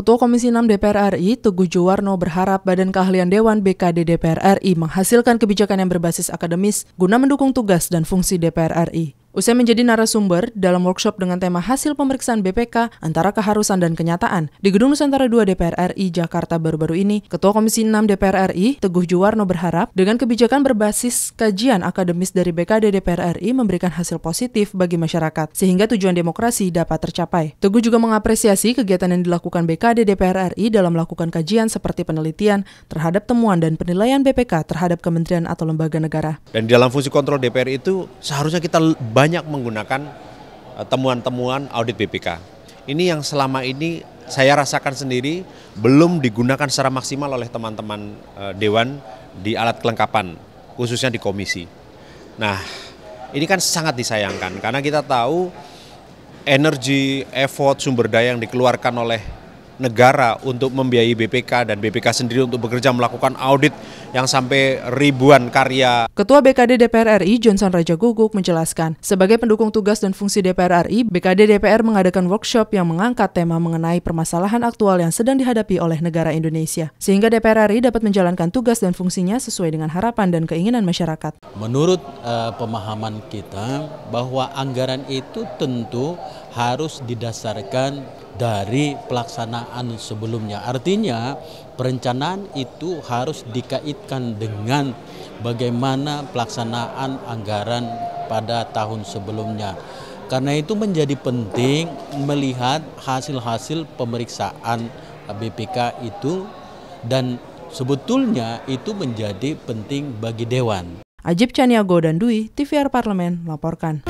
Ketua Komisi 6 DPR RI, Teguh Juwarno berharap Badan Keahlian Dewan BKD DPR RI menghasilkan kebijakan yang berbasis akademis guna mendukung tugas dan fungsi DPR RI. Usai menjadi narasumber dalam workshop dengan tema hasil pemeriksaan BPK antara keharusan dan kenyataan di Gedung Nusantara 2 DPR RI Jakarta baru-baru ini, Ketua Komisi 6 DPR RI Teguh Juwarno berharap dengan kebijakan berbasis kajian akademis dari BKD DPR RI memberikan hasil positif bagi masyarakat sehingga tujuan demokrasi dapat tercapai. Teguh juga mengapresiasi kegiatan yang dilakukan BKD DPR RI dalam melakukan kajian seperti penelitian terhadap temuan dan penilaian BPK terhadap kementerian atau lembaga negara. Dan dalam fungsi kontrol DPR itu seharusnya kita banyak menggunakan eh, temuan-temuan audit BPK. Ini yang selama ini saya rasakan sendiri belum digunakan secara maksimal oleh teman-teman eh, dewan di alat kelengkapan, khususnya di komisi. Nah, ini kan sangat disayangkan karena kita tahu energi, effort, sumber daya yang dikeluarkan oleh negara untuk membiayai BPK dan BPK sendiri untuk bekerja melakukan audit yang sampai ribuan karya. Ketua BKD DPR RI Johnson Raja Guguk menjelaskan, sebagai pendukung tugas dan fungsi DPR RI, BKD DPR mengadakan workshop yang mengangkat tema mengenai permasalahan aktual yang sedang dihadapi oleh negara Indonesia, sehingga DPR RI dapat menjalankan tugas dan fungsinya sesuai dengan harapan dan keinginan masyarakat. Menurut uh, pemahaman kita bahwa anggaran itu tentu harus didasarkan dari pelaksanaan sebelumnya. Artinya perencanaan itu harus dikaitkan dengan bagaimana pelaksanaan anggaran pada tahun sebelumnya. Karena itu menjadi penting melihat hasil-hasil pemeriksaan BPK itu dan sebetulnya itu menjadi penting bagi Dewan. Ajib Caniago dan Dwi, TVR Parlemen, melaporkan.